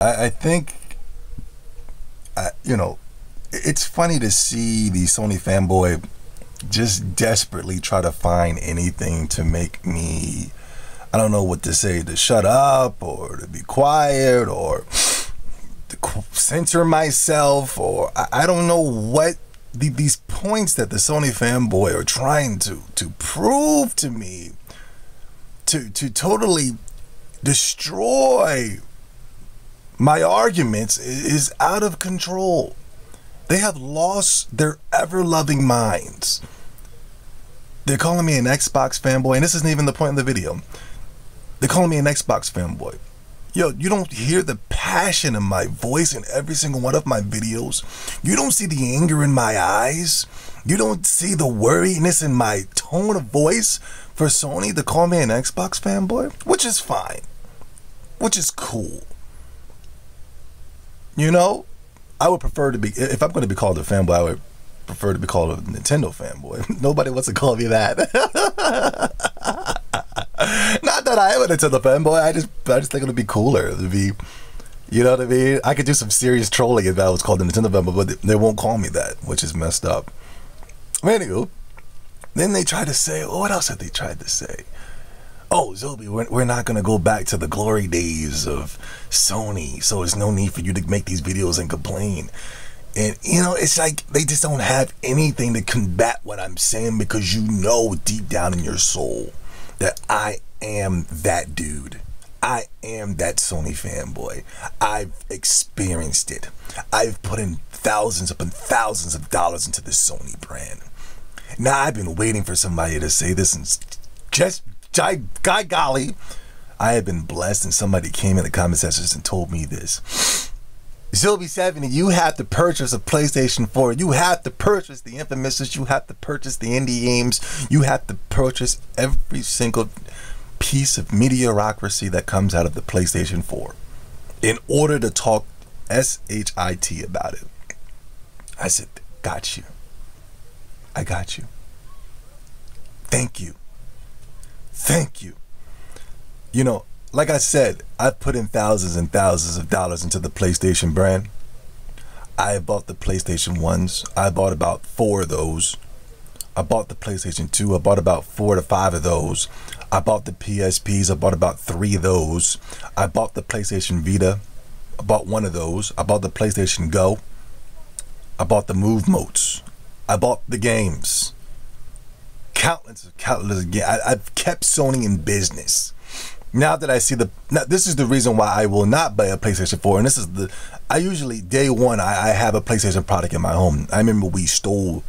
I, I think, I, you know, it's funny to see the Sony fanboy just desperately try to find anything to make me, I don't know what to say, to shut up or to be quiet or to censor myself or I, I don't know what the, these points that the Sony fanboy are trying to to prove to me to to totally destroy my arguments is out of control. They have lost their ever loving minds. They're calling me an Xbox fanboy, and this isn't even the point of the video. They're calling me an Xbox fanboy. Yo, you don't hear the passion in my voice in every single one of my videos. You don't see the anger in my eyes. You don't see the worriness in my tone of voice for Sony to call me an Xbox fanboy, which is fine, which is cool. You know, I would prefer to be, if I'm going to be called a fanboy, I would prefer to be called a Nintendo fanboy. Nobody wants to call me that. Not that I am a Nintendo fanboy. I just, I just think it would be cooler to be, you know what I mean? I could do some serious trolling if I was called a Nintendo fanboy, but they won't call me that, which is messed up. Anywho, then they try to say, oh, what else have they tried to say? Oh, Zobe, we're, we're not going to go back to the glory days of Sony, so there's no need for you to make these videos and complain. And, you know, it's like they just don't have anything to combat what I'm saying because you know deep down in your soul that I am that dude. I am that Sony fanboy. I've experienced it. I've put in thousands upon thousands of dollars into the Sony brand. Now I've been waiting for somebody to say this and just guy golly, I have been blessed and somebody came in the comment sections and told me this. Zobe 70, you have to purchase a PlayStation 4. You have to purchase the Infamous. You have to purchase the indie games. You have to purchase every single piece of mediocrity that comes out of the PlayStation 4 in order to talk S-H-I-T about it. I said, got you. I got you. Thank you. Thank you. You know, like I said, I put in thousands and thousands of dollars into the PlayStation brand. I bought the PlayStation 1s. I bought about four of those. I bought the PlayStation 2. I bought about four to five of those. I bought the PSPs. I bought about three of those. I bought the PlayStation Vita. I bought one of those. I bought the PlayStation Go. I bought the Move Motes. I bought the games. Countless, countless again. I, I've kept Sony in business now that I see the now this is the reason why I will not buy a PlayStation 4 and this is the I usually day one I, I have a PlayStation product in my home. I remember we stole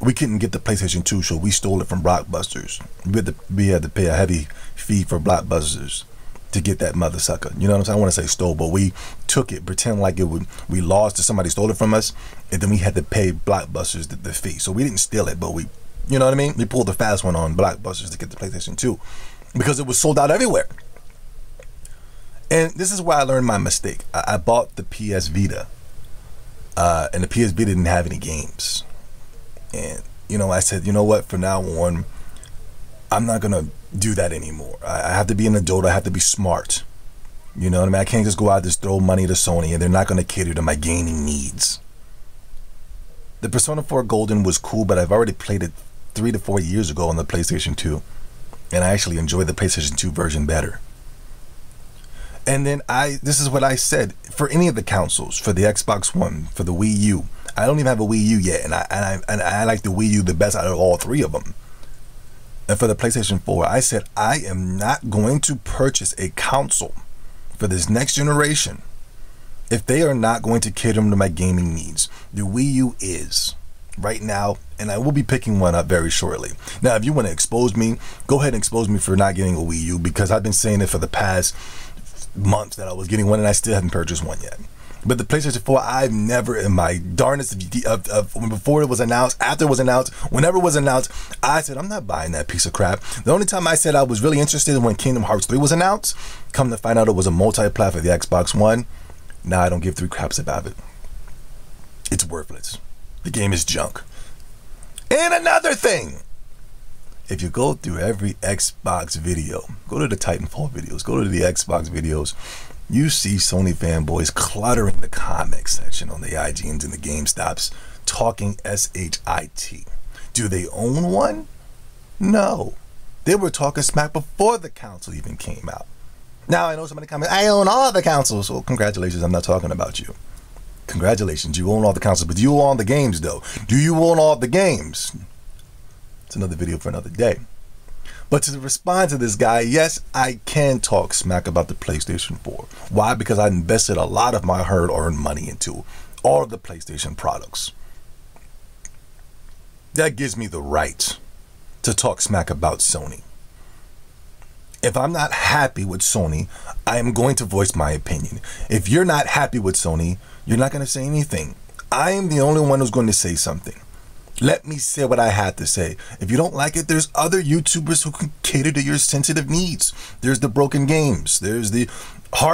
we couldn't get the PlayStation 2 so we stole it from Blockbusters. We had to, we had to pay a heavy fee for Blockbusters to get that mother sucker. You know what I'm saying? I want to say stole, but we took it, pretend like it would we lost to somebody stole it from us, and then we had to pay Blockbusters the, the fee. So we didn't steal it, but we you know what I mean? We pulled the fast one on Blockbusters to get the PlayStation 2 because it was sold out everywhere. And this is where I learned my mistake. I, I bought the PS Vita, uh, and the PS Vita didn't have any games. And you know, I said, you know what? From now on, I'm not gonna do that anymore. I, I have to be an adult. I have to be smart. You know what I mean? I can't just go out and just throw money to Sony, and they're not gonna cater to my gaming needs. The Persona 4 Golden was cool, but I've already played it three to four years ago on the PlayStation 2 and I actually enjoyed the PlayStation 2 version better. And then I, this is what I said for any of the consoles, for the Xbox One, for the Wii U. I don't even have a Wii U yet, and I and I and I like the Wii U the best out of all three of them. And for the PlayStation 4, I said I am not going to purchase a console for this next generation if they are not going to cater to my gaming needs. The Wii U is right now, and I will be picking one up very shortly. Now, if you want to expose me, go ahead and expose me for not getting a Wii U because I've been saying it for the past months that I was getting one, and I still haven't purchased one yet. But the PlayStation 4, I've never, in my darnest of, of, of, before it was announced, after it was announced, whenever it was announced, I said, I'm not buying that piece of crap. The only time I said I was really interested in when Kingdom Hearts 3 was announced, come to find out it was a multi-plat for the Xbox One. Now I don't give three craps about it. It's worthless. The game is junk. And another thing, if you go through every Xbox video, go to the Titanfall videos, go to the Xbox videos, you see Sony fanboys cluttering the comment section on the IGNs and the GameStops talking SHIT. Do they own one? No. They were talking smack before the council even came out. Now I know somebody comments, I own all the consoles. Well, congratulations, I'm not talking about you. Congratulations, you own all the consoles, but you own the games though? Do you own all the games? It's another video for another day. But to respond to this guy, yes, I can talk smack about the PlayStation 4. Why? Because I invested a lot of my hard earned money into all of the PlayStation products. That gives me the right to talk smack about Sony. If I'm not happy with Sony, I am going to voice my opinion. If you're not happy with Sony, you're not going to say anything. I am the only one who's going to say something. Let me say what I had to say. If you don't like it, there's other YouTubers who can cater to your sensitive needs. There's the Broken Games. There's the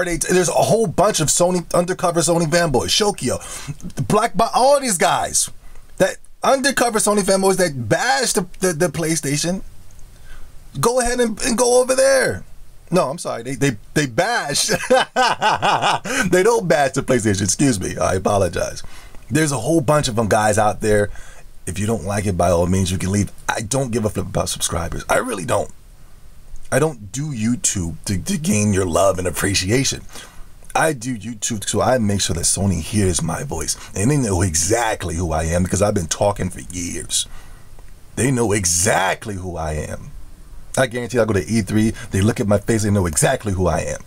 Eight. There's a whole bunch of Sony undercover Sony fanboys. Shokio, Black, by all these guys that undercover Sony fanboys that bash the, the, the PlayStation. Go ahead and, and go over there. No, I'm sorry. They they they bash. they don't bash the PlayStation. Excuse me. I apologize. There's a whole bunch of them guys out there if you don't like it, by all means, you can leave. I don't give a flip about subscribers. I really don't. I don't do YouTube to, to gain your love and appreciation. I do YouTube so I make sure that Sony hears my voice and they know exactly who I am because I've been talking for years. They know exactly who I am. I guarantee I'll go to E3, they look at my face, they know exactly who I am.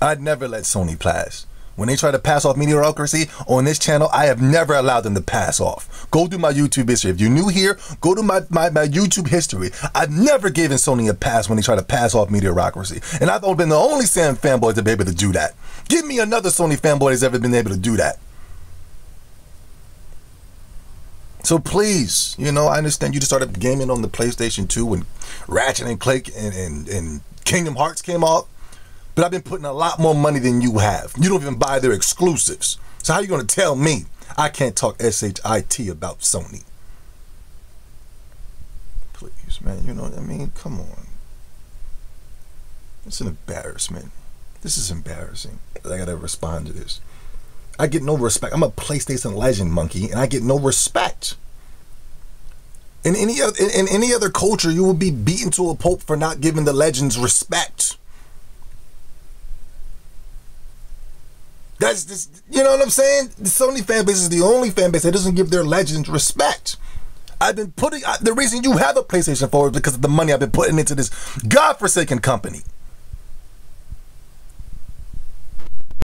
I'd never let Sony pass. When they try to pass off mediocrity on this channel, I have never allowed them to pass off. Go through my YouTube history. If you're new here, go to my, my, my YouTube history. I've never given Sony a pass when they try to pass off mediocrity. And I've only been the only Sam fanboy to be able to do that. Give me another Sony fanboy that's ever been able to do that. So please, you know, I understand you just started gaming on the PlayStation 2 when Ratchet and Clank and, and, and Kingdom Hearts came out but I've been putting a lot more money than you have. You don't even buy their exclusives. So how are you going to tell me I can't talk SHIT about Sony? Please, man, you know what I mean? Come on. It's an embarrassment. This is embarrassing. I gotta respond to this. I get no respect. I'm a PlayStation legend monkey, and I get no respect. In any other in, any other culture, you would be beaten to a pulp for not giving the legends respect. That's just, you know what I'm saying? The Sony fan base is the only fan base that doesn't give their legends respect. I've been putting, the reason you have a PlayStation 4 is because of the money I've been putting into this godforsaken company.